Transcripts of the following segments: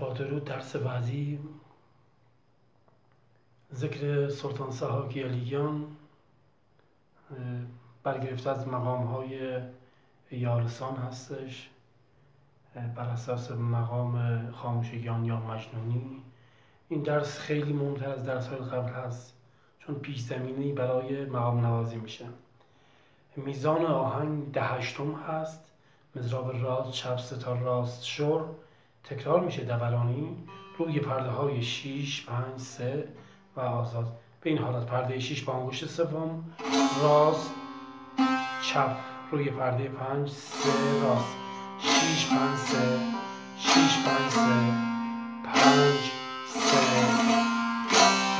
با درود درس بعدی. ذکر سلطان سحاکی علیان برگرفته از مقام های یارسان هستش بر اساس مقام خاموشگیان یا مجنونی. این درس خیلی مهمتر از درس های قبل هست چون پیش زمینی برای مقام نوازی میشه. میزان آهنگ ده هشتم هست مزراب راست چپ تا راست شور. تکرار میشه دورانی روی پرده های 6 5 3 و آزاد. به این حالت پرده 6 با انگشت سوم راست چپ. روی پرده 5 3 راست. 6 5 3 6 5 3 5 3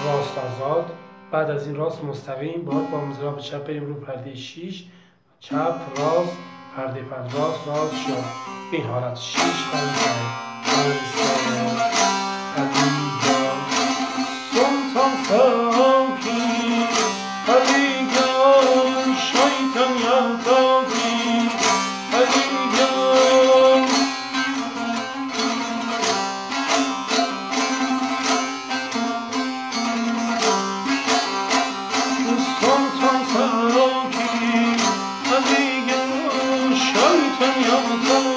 راست آزاد. بعد از این راست مستقیم باید با مزراب چپ بریم رو پرده 6 چپ راست. پرده 5 راست راست شد به این حالت 6 5 3 from your